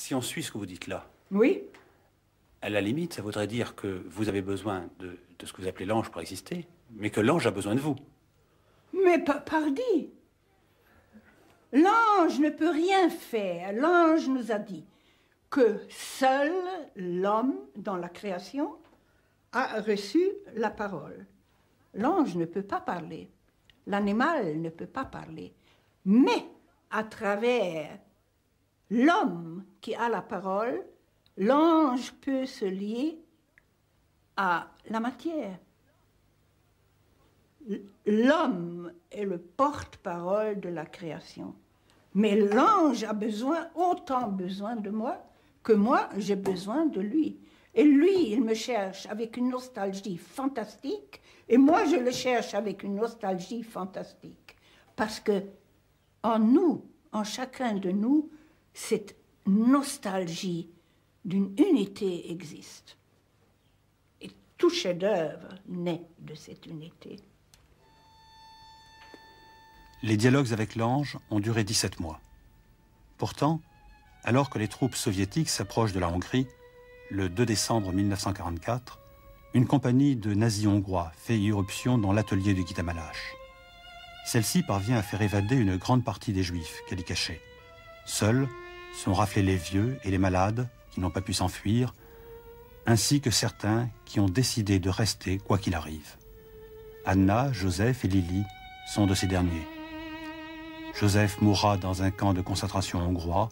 Si on suit ce que vous dites là, Oui à la limite, ça voudrait dire que vous avez besoin de, de ce que vous appelez l'ange pour exister, mais que l'ange a besoin de vous. Mais pa- pardi L'ange ne peut rien faire. L'ange nous a dit que seul l'homme dans la création a reçu la parole. L'ange ne peut pas parler. L'animal ne peut pas parler. Mais à travers l'homme qui a la parole, l'ange peut se lier à la matière. L'homme est le porte-parole de la création. Mais l'ange a besoin, autant besoin de moi que moi, j'ai besoin de lui. Et lui, il me cherche avec une nostalgie fantastique, et moi, je le cherche avec une nostalgie fantastique. Parce que en nous, en chacun de nous, cette nostalgie d'une unité existe. Et tout chef-d'œuvre naît de cette unité. Les dialogues avec l'ange ont duré 17 mois. Pourtant, alors que les troupes soviétiques s'approchent de la Hongrie, le 2 décembre 1944, une compagnie de nazis hongrois fait irruption dans l'atelier de Gita Malache. Celle-ci parvient à faire évader une grande partie des juifs qu'elle y cachait. Seuls sont raflés les vieux et les malades qui n'ont pas pu s'enfuir, ainsi que certains qui ont décidé de rester quoi qu'il arrive. Anna, Joseph et Lily sont de ces derniers. Joseph mourra dans un camp de concentration hongrois,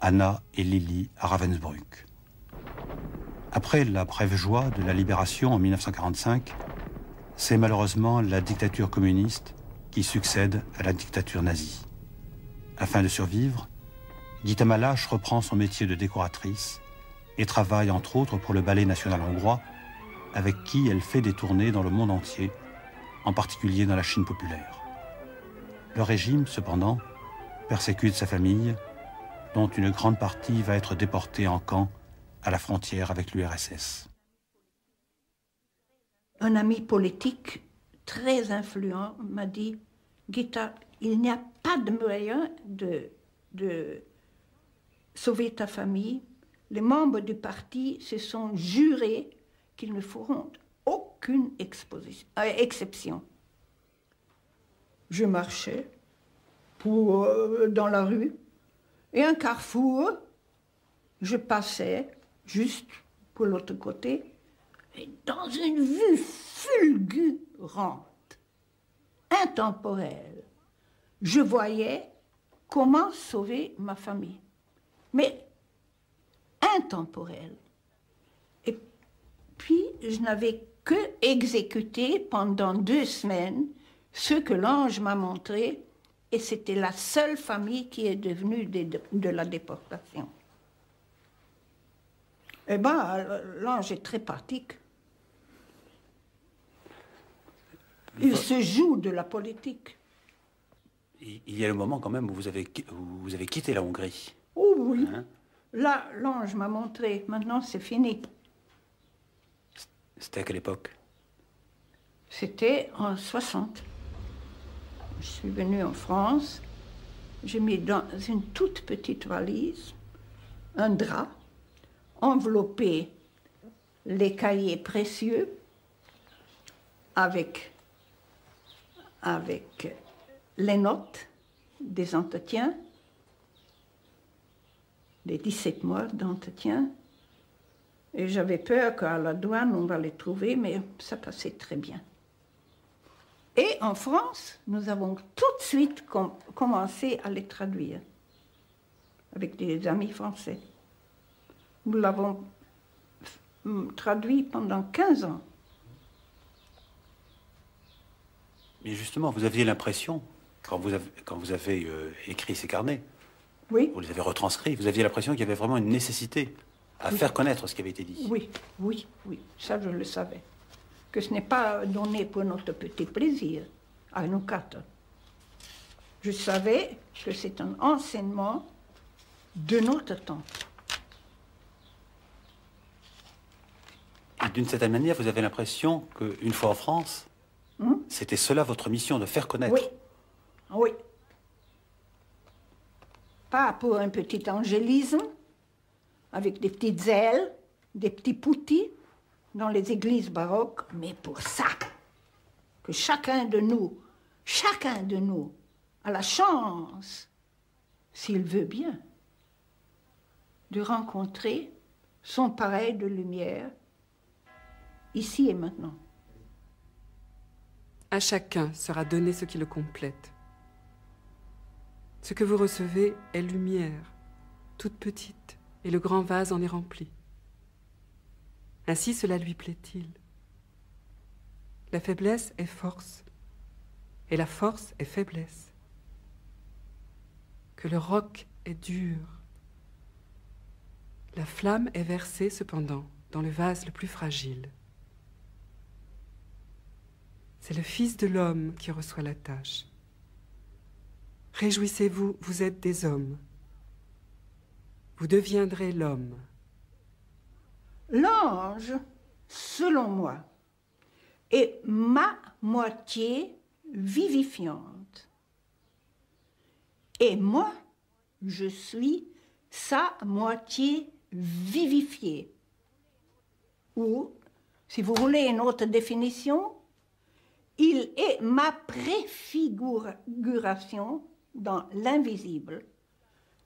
Anna et Lily à Ravensbrück. Après la brève joie de la libération en 1945, c'est malheureusement la dictature communiste qui succède à la dictature nazie. Afin de survivre, Gita Malache reprend son métier de décoratrice et travaille entre autres pour le Ballet national hongrois, avec qui elle fait des tournées dans le monde entier, en particulier dans la Chine populaire. Le régime, cependant, persécute sa famille, dont une grande partie va être déportée en camp à la frontière avec l'URSS. Un ami politique très influent m'a dit Gita, il n'y a pas de moyen de sauver ta famille. Les membres du parti se sont jurés qu'ils ne feront aucune euh, exception. Je marchais pour, euh, dans la rue et un carrefour, je passais juste pour l'autre côté et dans une vue fulgurante, intemporelle, je voyais comment sauver ma famille. Mais intemporelle. Et puis, je n'avais que exécuté pendant deux semaines ce que l'ange m'a montré, et c'était la seule famille qui est devenue de, la déportation. Eh bien, l'ange est très pratique. Il se joue de la politique. Il y a le moment quand même où vous avez quitté la Hongrie. Oui. Hein? Là, l'ange m'a montré. Maintenant, c'est fini. C'était à quelle époque? C'était en 60. Je suis venue en France. J'ai mis dans une toute petite valise un drap, enveloppé les cahiers précieux avec, avec les notes des entretiens, les 17 mois d'entretien. Et j'avais peur qu'à la douane, on va les trouver, mais ça passait très bien. Et en France, nous avons tout de suite com- commencé à les traduire avec des amis français. Nous l'avons traduit pendant 15 ans. Mais justement, vous aviez l'impression, quand vous avez, quand vous avez euh, écrit ces carnets, Oui, vous les avez retranscrits, vous aviez l'impression qu'il y avait vraiment une nécessité à faire connaître ce qui avait été dit. oui, oui, oui, ça je le savais. Que ce n'est pas donné pour notre petit plaisir à nous quatre. Je savais que c'est un enseignement de notre temps. Et d'une certaine manière, vous avez l'impression qu'une fois en France, c'était cela votre mission, de faire connaître. Oui, oui. Pas pour un petit angélisme, avec des petites ailes, des petits poutis dans les églises baroques, mais pour ça, que chacun de nous, chacun de nous a la chance, s'il veut bien, de rencontrer son pareil de lumière, ici et maintenant. À chacun sera donné ce qui le complète. Ce que vous recevez est lumière, toute petite, et le grand vase en est rempli. Ainsi cela lui plaît-il. La faiblesse est force, et la force est faiblesse. Que le roc est dur. La flamme est versée cependant dans le vase le plus fragile. C'est le Fils de l'homme qui reçoit la tâche. Réjouissez-vous, vous êtes des hommes. Vous deviendrez l'homme. L'ange, selon moi, est ma moitié vivifiante. Et moi, je suis sa moitié vivifiée. Ou, si vous voulez une autre définition, il est ma préfiguration dans l'invisible.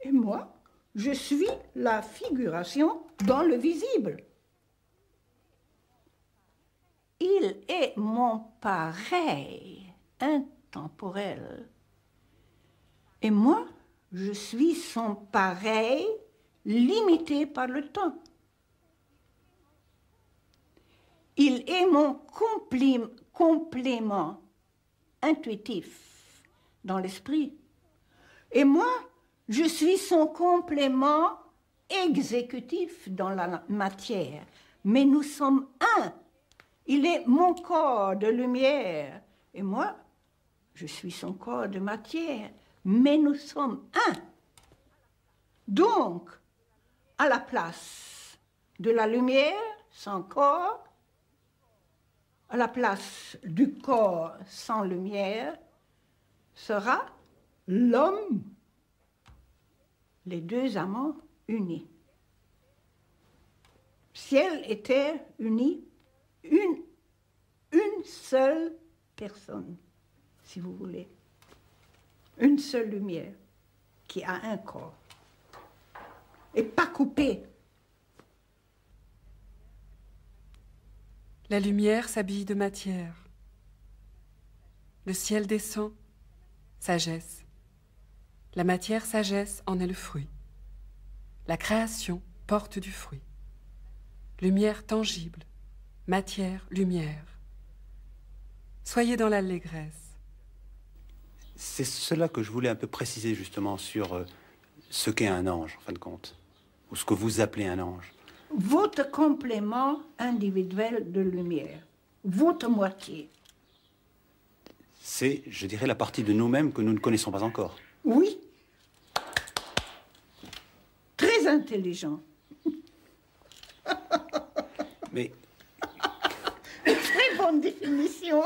Et moi, je suis la figuration dans le visible. Il est mon pareil intemporel. Et moi, je suis son pareil limité par le temps. Il est mon complément intuitif dans l'esprit. Et moi, je suis son complément exécutif dans la matière. Mais nous sommes un. Il est mon corps de lumière. Et moi, je suis son corps de matière. Mais nous sommes un. Donc, à la place de la lumière sans corps, à la place du corps sans lumière, sera l'homme, les deux amants unis. Ciel et terre unis, une, une seule personne, si vous voulez, une seule lumière qui a un corps et pas coupé. La lumière s'habille de matière. Le ciel descend, sagesse. La matière sagesse en est le fruit. La création porte du fruit. Lumière tangible, matière, lumière. Soyez dans l'allégresse. C'est cela que je voulais un peu préciser justement sur euh, ce qu'est un ange, en fin de compte, ou ce que vous appelez un ange. Votre complément individuel de lumière, votre moitié. C'est, je dirais, la partie de nous-mêmes que nous ne connaissons pas encore. Oui. Très intelligent. Mais. Très bonne définition.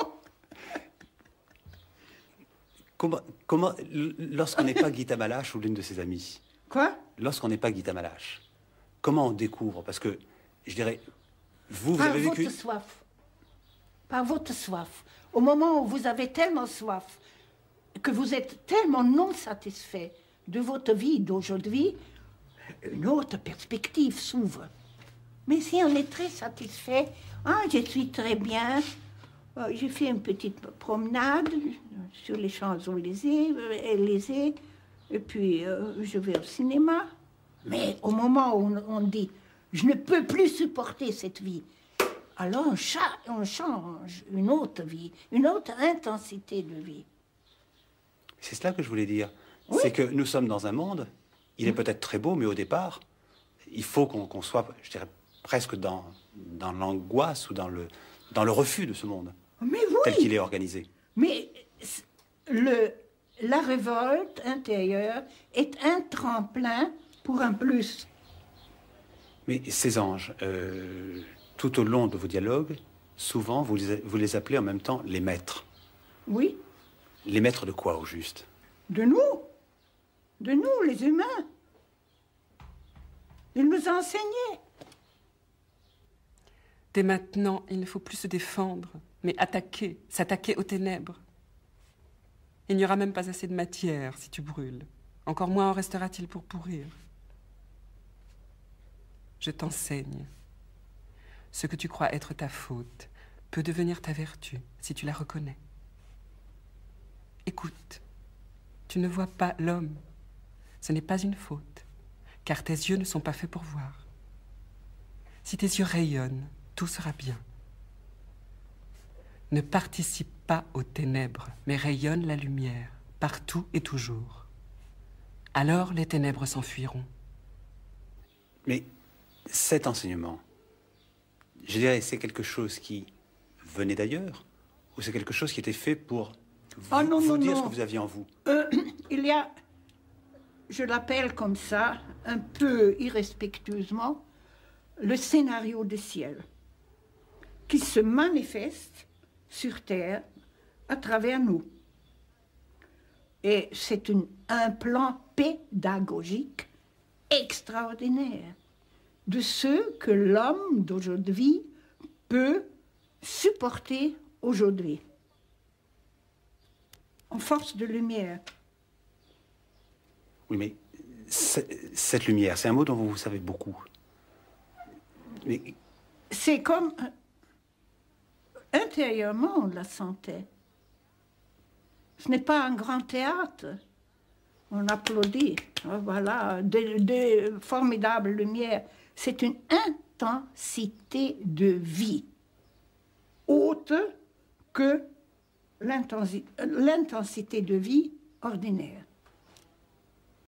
Comment, comment lorsqu'on n'est pas Gita Malache ou l'une de ses amies? Quoi? Lorsqu'on n'est pas Gita Malache, comment on découvre? Parce que, je dirais, vous, vous Par avez vécu... votre soif. Par votre soif. Au moment où vous avez tellement soif, que vous êtes tellement non satisfait de votre vie d'aujourd'hui, une autre perspective s'ouvre. Mais si on est très satisfait, ah, je suis très bien, euh, j'ai fait une petite promenade sur les Champs-Élysées, euh, et puis euh, je vais au cinéma. Mais au moment où on, dit, je ne peux plus supporter cette vie, alors on change une autre vie, une autre intensité de vie. C'est cela que je voulais dire. Oui. C'est que nous sommes dans un monde, il est peut-être très beau, mais au départ, il faut qu'on soit, je dirais, presque dans, dans l'angoisse ou dans le, dans le refus de ce monde, Mais oui tel qu'il est organisé. Mais le, la révolte intérieure est un tremplin pour un plus. Mais ces anges, euh, tout au long de vos dialogues, souvent, vous les, vous les appelez en même temps les maîtres. Oui, Les maîtres de quoi, au juste? De nous. De nous, les humains. Il nous a enseigné. Dès maintenant, il ne faut plus se défendre, mais attaquer, s'attaquer aux ténèbres. Il n'y aura même pas assez de matière si tu brûles. Encore moins en restera-t-il pour pourrir. Je t'enseigne. Ce que tu crois être ta faute peut devenir ta vertu si tu la reconnais. Écoute, tu ne vois pas l'homme. Ce n'est pas une faute, car tes yeux ne sont pas faits pour voir. Si tes yeux rayonnent, tout sera bien. Ne participe pas aux ténèbres, mais rayonne la lumière, partout et toujours. Alors les ténèbres s'enfuiront. Mais cet enseignement, je dirais, c'est quelque chose qui venait d'ailleurs ou c'est quelque chose qui était fait pour vous, Oh non, vous non, dire non. ce que vous aviez en vous Euh, il y a, je l'appelle comme ça, un peu irrespectueusement, le scénario du ciel, qui se manifeste sur Terre à travers nous. Et c'est un plan pédagogique extraordinaire de ce que l'homme d'aujourd'hui peut supporter aujourd'hui en force de lumière. Oui, mais cette lumière, c'est un mot dont vous, savez beaucoup. Mais C'est comme euh, intérieurement on la sentait. Ce n'est pas un grand théâtre. On applaudit. Ah, Voilà, de, de formidables lumières. C'est une intensité de vie haute que l'intensité de vie ordinaire.